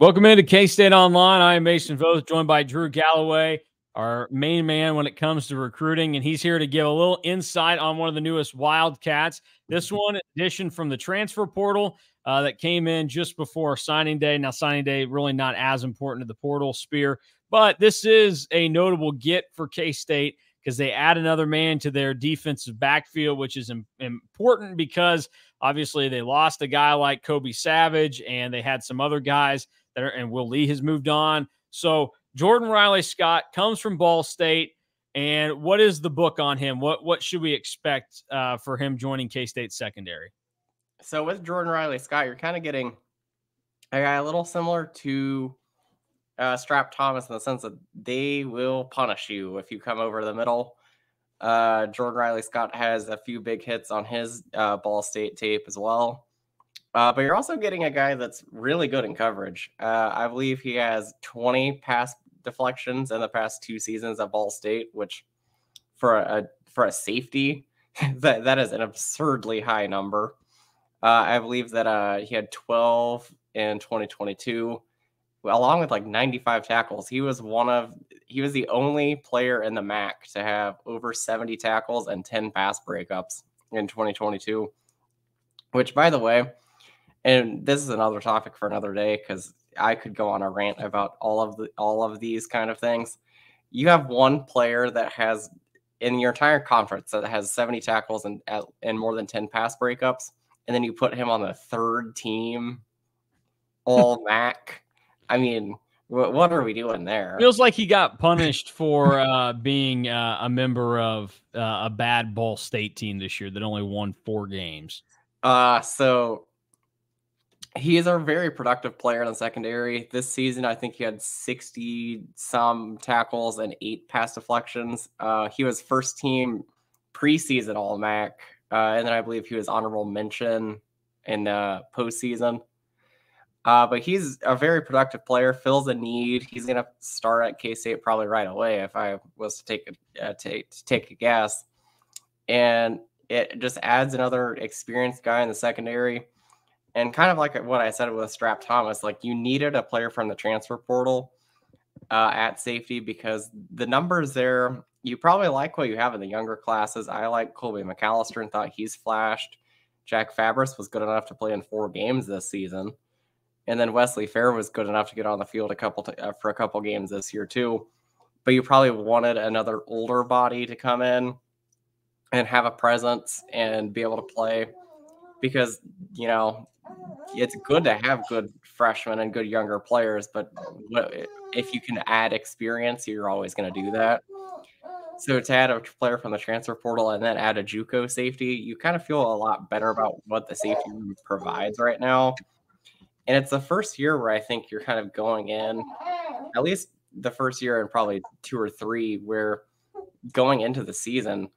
Welcome into K State Online. I am Mason Voth, joined by Drew Galloway, our main man when it comes to recruiting, and he's here to give a little insight on one of the newest Wildcats. This one, addition from the transfer portal uh, that came in just before signing day. Now, signing day really not as important to the portal spear, but this is a notable get for K State because they add another man to their defensive backfield, which is Im- important because obviously they lost a guy like Kobe Savage and they had some other guys that are, and Will Lee has moved on. So Jordan Riley Scott comes from Ball State. And what is the book on him? What what should we expect uh, for him joining K State secondary? So with Jordan Riley Scott, you're kind of getting a guy a little similar to uh, Strap Thomas in the sense that they will punish you if you come over the middle. Uh, Jordan Riley Scott has a few big hits on his uh, Ball State tape as well. Uh, but you're also getting a guy that's really good in coverage. Uh, I believe he has 20 pass deflections in the past two seasons at Ball State, which for a for a safety, that that is an absurdly high number. Uh, I believe that uh, he had 12 in 2022, along with like 95 tackles. He was one of he was the only player in the MAC to have over 70 tackles and 10 pass breakups in 2022. Which, by the way, and this is another topic for another day because I could go on a rant about all of the all of these kind of things. You have one player that has in your entire conference that has 70 tackles and and more than 10 pass breakups, and then you put him on the third team, all MAC. I mean, what, what are we doing there? Feels like he got punished for uh, being uh, a member of uh, a bad Ball State team this year that only won four games. Uh, so he is a very productive player in the secondary. This season, I think he had 60 some tackles and eight pass deflections. Uh, he was first team preseason All MAC. Uh, and then I believe he was honorable mention in uh, postseason. Uh, but he's a very productive player, fills a need. He's going to start at K State probably right away if I was to take a, uh, to take a guess. And it just adds another experienced guy in the secondary and kind of like what I said with Strap Thomas, like you needed a player from the transfer portal uh, at safety because the numbers there, you probably like what you have in the younger classes. I like Colby McAllister and thought he's flashed. Jack Fabris was good enough to play in four games this season. And then Wesley Fair was good enough to get on the field a couple to, uh, for a couple games this year too. But you probably wanted another older body to come in and have a presence and be able to play because you know it's good to have good freshmen and good younger players, but if you can add experience, you're always going to do that. So to add a player from the transfer portal and then add a JUCO safety, you kind of feel a lot better about what the safety room provides right now. And it's the first year where I think you're kind of going in, at least the first year and probably two or three, where going into the season,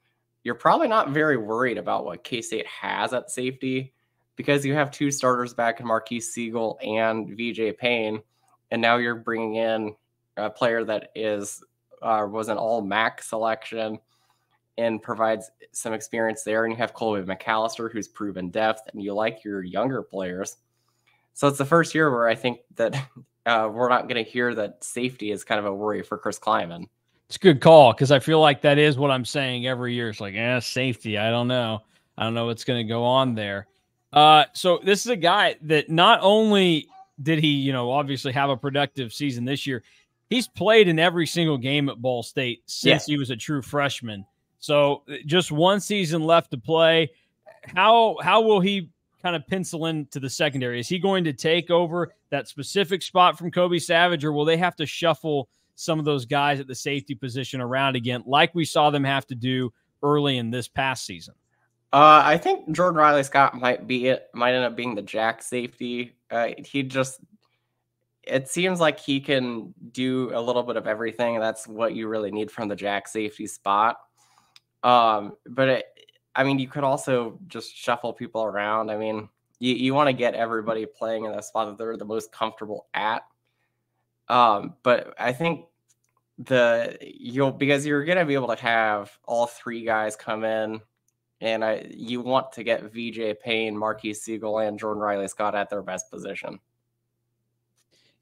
you're probably not very worried about what K State has at safety because you have two starters back in Marques Sigle and VJ Payne, and now you're bringing in a player that is uh, was an all MAC selection and provides some experience there. And you have Colby McAllister, who's proven depth, and you like your younger players. So it's the first year where I think that uh, we're not going to hear that safety is kind of a worry for Chris Klieman. It's a good call because I feel like that is what I'm saying every year. It's like, eh, safety. I don't know. I don't know what's going to go on there. Uh, so this is a guy that not only did he, you know, obviously have a productive season this year, he's played in every single game at Ball State since yeah. he was a true freshman. So uh, just one season left to play. How how will he kind of pencil into the secondary? Is he going to take over that specific spot from Kobe Savage, or will they have to shuffle some of those guys at the safety position around again, like we saw them have to do early in this past season? Uh, I think Jordan Riley Scott might be it. Might end up being the jack safety. Uh, he just. It seems like he can do a little bit of everything. That's what you really need from the jack safety spot. Um, but it, I mean, you could also just shuffle people around. I mean, you, you want to get everybody playing in the spot that they're the most comfortable at. Um, but I think the you'll because you're gonna be able to have all three guys come in and I you want to get VJ Payne, Marques Sigle, and Jordan Riley Scott at their best position.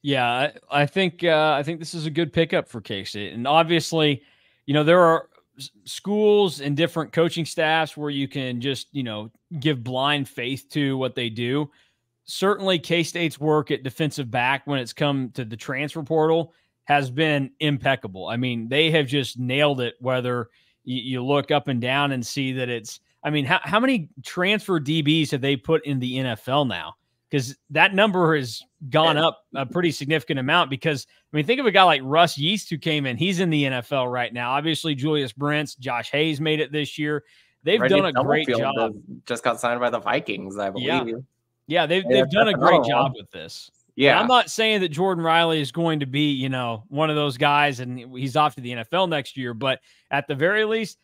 Yeah, I, I think uh, I think this is a good pickup for K State, and obviously, you know there are schools and different coaching staffs where you can just you know give blind faith to what they do. Certainly, K State's work at defensive back when it's come to the transfer portal has been impeccable. I mean, they have just nailed it. Whether you, look up and down and see that it's, I mean, how, how many transfer DBs have they put in the NFL now? Because that number has gone up a pretty significant amount. Because I mean, think of a guy like Russ Yeast who came in; he's in the NFL right now. Obviously, Julius Brents, Josh Hayes made it this year. They've done a great job. Just got signed by the Vikings, I believe. Yeah, yeah they've, they've done a great job with this. Yeah. And I'm not saying that Jordan Riley is going to be, you know, one of those guys and he's off to the NFL next year, but at the very least,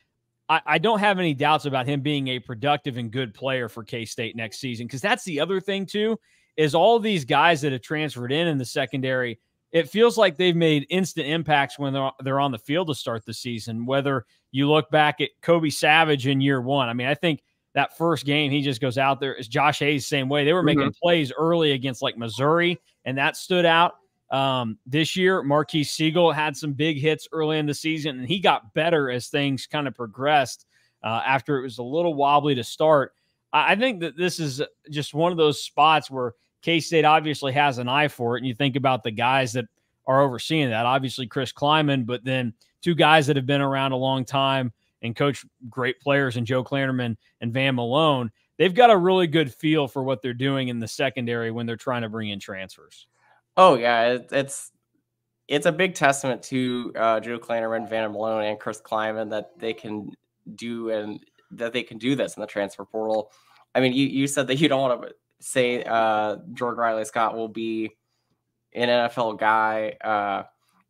I, I don't have any doubts about him being a productive and good player for K State next season. Because that's the other thing, too, is all these guys that have transferred in in the secondary. It feels like they've made instant impacts when they're, they're on the field to start the season. Whether you look back at Kobe Savage in year one, I mean, I think that first game, he just goes out there. Is Josh Hayes same way? They were making mm-hmm. plays early against like Missouri, and that stood out. Um, this year, Marques Sigle had some big hits early in the season, and he got better as things kind of progressed uh, after it was a little wobbly to start. I, I think that this is just one of those spots where K State obviously has an eye for it, and you think about the guys that are overseeing that. Obviously, Chris Klieman, but then two guys that have been around a long time and coach great players and Joe Klanderman and Van Malone, they've got a really good feel for what they're doing in the secondary when they're trying to bring in transfers. Oh yeah, it, it's it's a big testament to uh, Joe Klanderman, Van Malone, and Chris Klieman that they can do and that they can do this in the transfer portal. I mean, you you said that you don't want to say uh, Jordan Riley Scott will be an NFL guy, uh,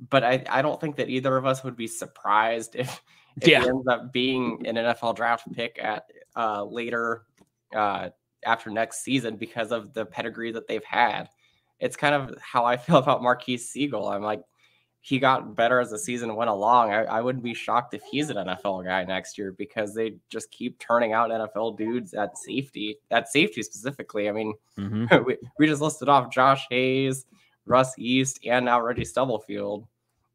but I I don't think that either of us would be surprised if if yeah. he ends up being an NFL draft pick at uh, later uh, after next season because of the pedigree that they've had. It's kind of how I feel about Marques Sigle. I'm like, he got better as the season went along. I, I, wouldn't be shocked if he's an NFL guy next year because they just keep turning out NFL dudes at safety, at safety specifically. I mean, mm-hmm. we, we just listed off Josh Hayes, Russ Yeast, and now Reggie Stubblefield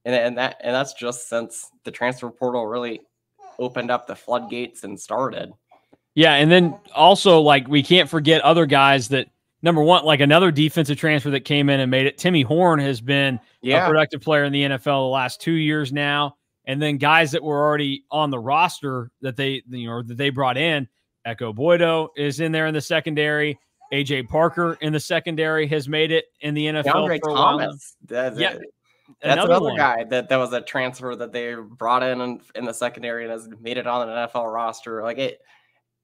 and and that and that's just since the transfer portal really opened up the floodgates and started. Yeah, and then also like we can't forget other guys that number one, like another defensive transfer that came in and made it. Timmy Horne has been yeah. a productive player in the NFL the last two years now. And then guys that were already on the roster that they you know that they brought in, Ekow Boye-Doe is in there in the secondary. AJ Parker in the secondary has made it in the NFL DeAndre for a Thomas. while. yeah, that's another, another guy that, that was a transfer that they brought in in, the secondary and has made it on an NFL roster. Like it,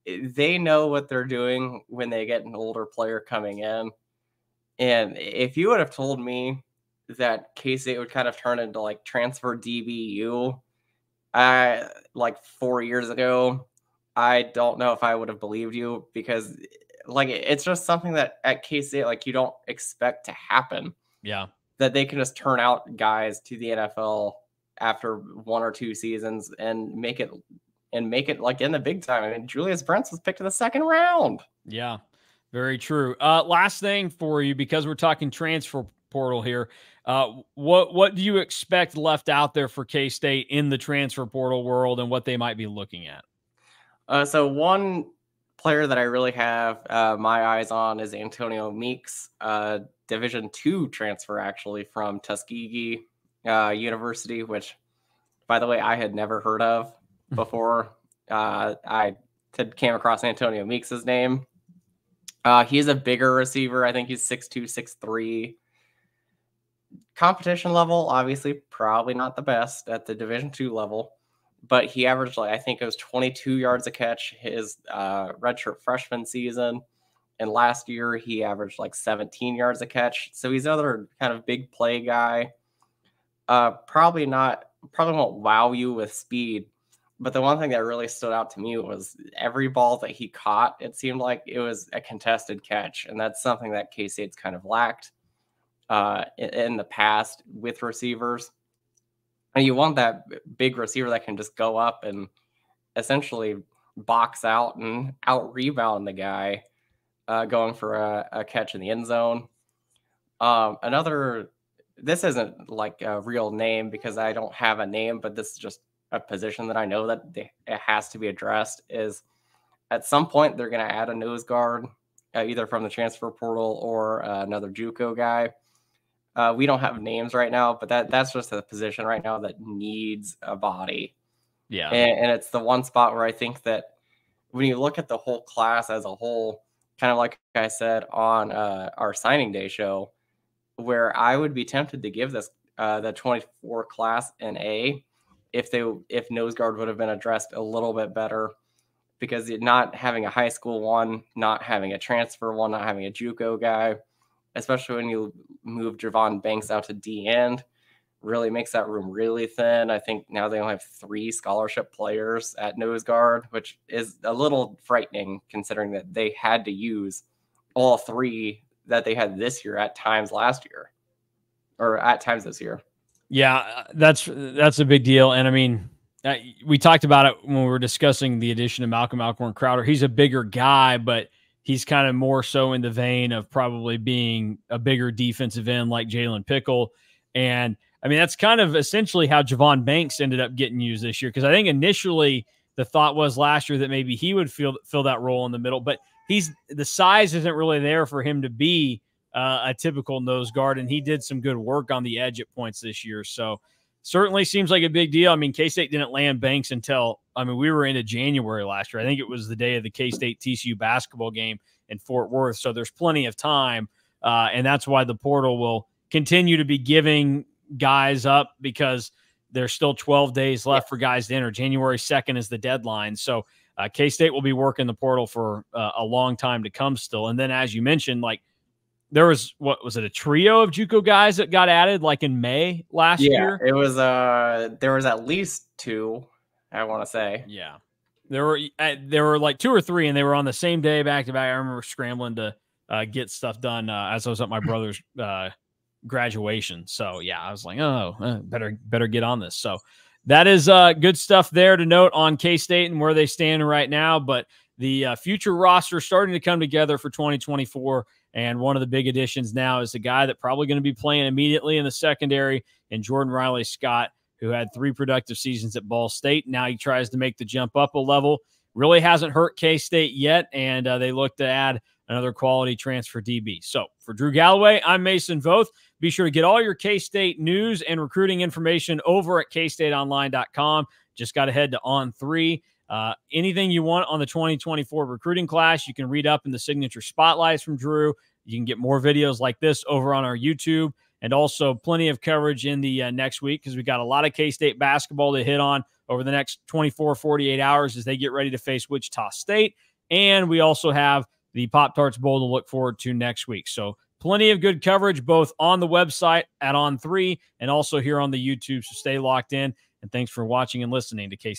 it, they know what they're doing when they get an older player coming in. And if you would have told me that K State would kind of turn into like transfer DBU, I like four years ago, I don't know if I would have believed you because like it's just something that at K State like you don't expect to happen. Yeah that they can just turn out guys to the NFL after one or two seasons and make it and make it like in the big time. I mean, Julius Brents was picked in the second round. Yeah, very true. Uh, last thing for you, because we're talking transfer portal here. Uh, what what do you expect left out there for K State in the transfer portal world, and what they might be looking at? Uh, so one player that I really have uh, my eyes on is Antonio Meeks, uh, Division two transfer actually from Tuskegee uh, University, which, by the way, I had never heard of before. Uh, I came across Antonio Meeks' name. Uh, he's a bigger receiver. I think he's 6'2, 6'3. Competition level, obviously, probably not the best at the Division two level but he averaged like I think it was 22 yards a catch his uh, redshirt freshman season, and last year he averaged like 17 yards a catch. So he's another kind of big play guy. Uh, probably not, probably won't wow you with speed, but the one thing that really stood out to me was every ball that he caught. It seemed like it was a contested catch, and that's something that K State's kind of lacked uh, in, in the past with receivers and you want that big receiver that can just go up and essentially box out and out rebound the guy uh, going for a, a, catch in the end zone. Um, another this isn't like a real name because I don't have a name, but this is just a position that I know that they, it has to be addressed. Is at some point they're going to add a nose guard, uh, either from the transfer portal or uh, another JUCO guy. Uh, we don't have names right now, but that that's just a position right now that needs a body. Yeah, and, and it's the one spot where I think that when you look at the whole class as a whole, kind of like I said on uh, our signing day show, where I would be tempted to give this uh, the 24 class an A if they if nose guard would have been addressed a little bit better because not having a high school one, not having a transfer one, not having a JUCO guy, especially when you move Javon Banks out to D end, really makes that room really thin. I think now they only have three scholarship players at nose guard, which is a little frightening considering that they had to use all three that they had this year at times last year or at times this year. Yeah, uh, that's that's a big deal. And I mean, uh, we talked about it when we were discussing the addition of Malcolm Alcorn Crowder. He's a bigger guy, but he's kind of more so in the vein of probably being a bigger defensive end like Jalen Pickle. And I mean, that's kind of essentially how Javon Banks ended up getting used this year. Because I think initially the thought was last year that maybe he would fill fill that role in the middle, but he's the size isn't really there for him to be uh, a typical nose guard, and he did some good work on the edge at points this year. So certainly seems like a big deal. I mean, K State didn't land Banks until I mean we were into January last year. I think it was the day of the K State TCU basketball game in Fort Worth. So there's plenty of time, uh, and that's why the portal will continue to be giving guys up because there's still 12 days left for guys to enter. January 2nd is the deadline. So uh, K State will be working the portal for uh, a long time to come still. And then, as you mentioned, like there was what was it a trio of JUCO guys that got added like in May last yeah, year? It was uh there was at least two, I want to say. Yeah. There were uh, there were like two or three, and they were on the same day back to back. I remember scrambling to uh, get stuff done uh, as I was at my brother's uh, graduation. So yeah, I was like, oh, uh, better better get on this. So that is uh, good stuff there to note on K State and where they stand right now. But the uh, future roster starting to come together for 2024. And one of the big additions now is the guy that probably going to be playing immediately in the secondary, and Jordan Riley Scott, who had three productive seasons at Ball State. Now he tries to make the jump up a level. Really hasn't hurt K State yet, and uh, they look to add another quality transfer DB. So for Drew Galloway, I'm Mason Voth. Be sure to get all your K State news and recruiting information over at kstateonline.com. Just got to head to On Three. Uh, anything you want on the 2024 recruiting class, you can read up in the signature spotlights from Drew. You can get more videos like this over on our YouTube and also plenty of coverage in the uh, next week because we got a lot of K State basketball to hit on over the next 24, 48 hours as they get ready to face Wichita State. And we also have the Pop Tarts Bowl to look forward to next week. So plenty of good coverage both on the website at On3 and also here on the YouTube. So stay locked in. And thanks for watching and listening to K